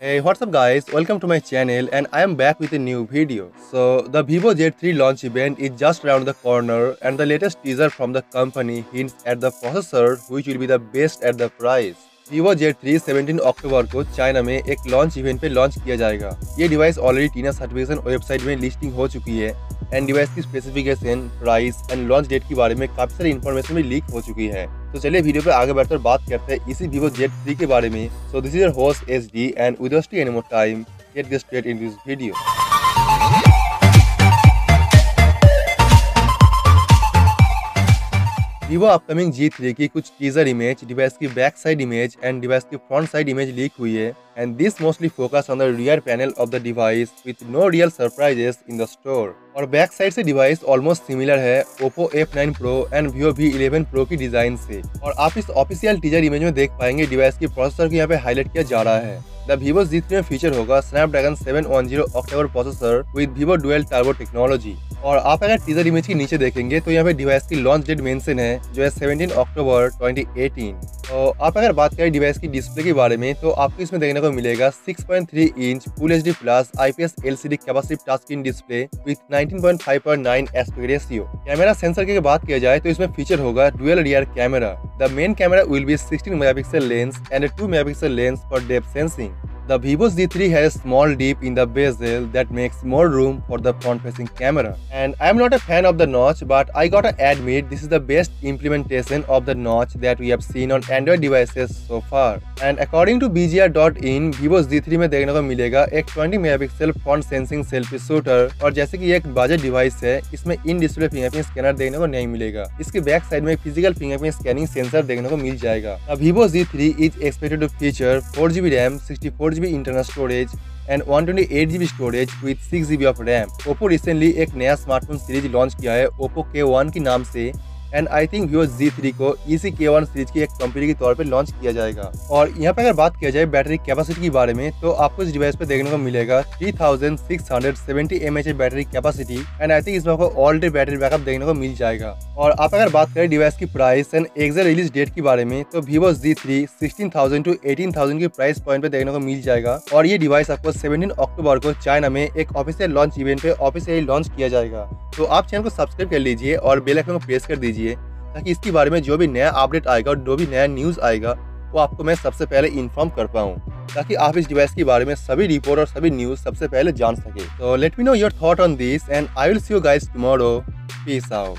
Hey, what's up guys? Welcome to my channel and I am back with a new video. So, the Vivo Z3 launch event is just around the corner and the latest teaser from the company hints at the processor which will be the best at the price. Vivo Z three seventeen October को China में एक launch event पे launch किया जाएगा ये device already TENAA certification website में listing हो चुकी है एंड डिवाइस की specification price and launch date के बारे में काफी सारी इन्फॉर्मेशन भी लीक हो चुकी है तो चलिए वीडियो पे आगे बढ़कर बात करते हैं इसी वीवो जेड थ्री के बारे में। So this is host H D and with any time get this in this video Vivo upcoming G3 की कुछ टीजर इमेज डिवाइस की back side image and device की फ्रंट साइड इमेज लीक हुई है। And this mostly focus on the rear panel of the device with no real surprises in the store और back side से device almost similar है Oppo F9 Pro and Vivo V11 Pro की design से। और आप इस official teaser image में देख पाएँगे डिवाइस की प्रोसेसर को यहाँ पे हाईलाइट किया जा रहा है। द Vivo Z3 में फीचर होगा Snapdragon 710 octa-core processor with Vivo Dual Turbo technology और आप अगर टीजर इमेज के नीचे देखेंगे तो यहाँ पे डिवाइस की लॉन्च डेट मेंशन है, जो है 17 अक्टूबर 2018 तो आप अगर बात करें डिवाइस की डिस्प्ले के बारे में तो आपको इसमें देखने को मिलेगा 6.3 inch full H D plus IPS LCD capacitive touch screen display with 19.5 पर 9 एस्पेक्ट रेशियो कैमरा सेंसर की बात किया जाए तो इसमें फीचर होगा dual rear camera the main camera will be 16 megapixel lens and 2 megapixel lens for depth sensing The Vivo Z3 has a small dip in the bezel that makes more room for the front-facing camera. And I am not a fan of the notch, but I gotta admit this is the best implementation of the notch that we have seen on Android devices so far. And according to BGR.in, Vivo Z3 में देखने को मिलेगा एक 20 megapixel front sensing selfie shooter और जैसे कि एक budget device है इसमें इन डिस्प्ले फिंगरप्रिंट स्कैनर देखने को नहीं मिलेगा इसके बैक साइड में फिजिकल फिंगरप्रिंट स्कैनिंग सेंसर देखने को मिल जाएगा Vivo Z3 is expected to feature 4GB RAM, 64 GB internal storage and 128 GB storage with 6 GB of RAM. Oppo recently एक नया स्मार्टफ़ोन सीरीज़ लॉन्च किया है Oppo K1 के नाम से and I think Vivo Z3 को इसी के वन सीरीज़ की एक कंपनी के तौर पे लॉन्च किया जाएगा। और यहाँ पे अगर बात किया जाए बैटरी कैपेसिटी के बारे में तो आपको इस डिवाइस पे देखने को मिलेगा 3670 mAh battery capacity and I think इसमें आपको ऑल डे बैटरी बैकअप देखने को मिल जाएगा। और आप अगर बात करें डिवाइस की price and exact release date के बारे में तो वीवो Z3 16,000 टू 18,000 के प्राइस पॉइंट पे देखने को मिल जाएगा। और ये डिवाइस आपको 17 अक्टूबर को चाइना में एक ऑफिसियल लॉन्च इवेंट पे ऑफिशियली लॉन्च किया जाएगा। तो आप चैनल को सब्सक्राइब कर लीजिए और बेल आइकन को प्रेस कर दीजिए। ताकि इसके बारे में जो भी नया अपडेट आएगा और जो भी नया न्यूज़ आएगा, वो आपको मैं सबसे पहले इन्फॉर्म कर पाऊँ, ताकि आप इस डिवाइस के बारे में सभी रिपोर्ट और सभी न्यूज़ सबसे पहले जान सके। तो let me know your thought on this and I will see you guys tomorrow peace out